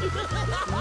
ハハハハ!